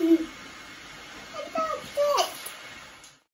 Mm.